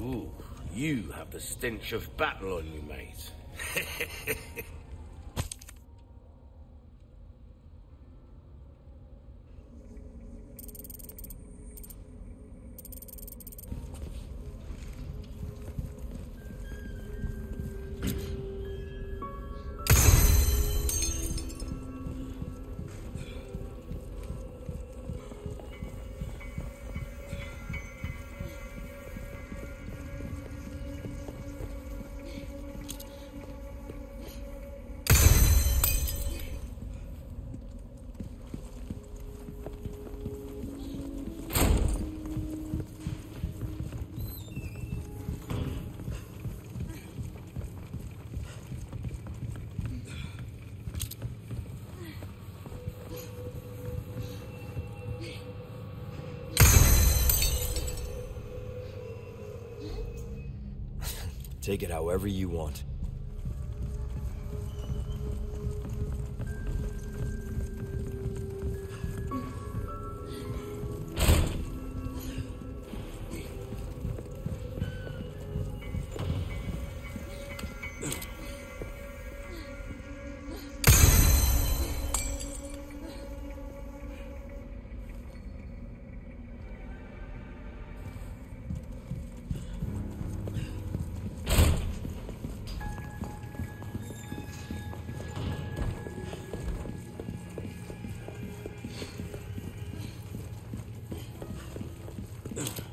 Ooh, you have the stench of battle on you, mate. Take it however you want. Ugh.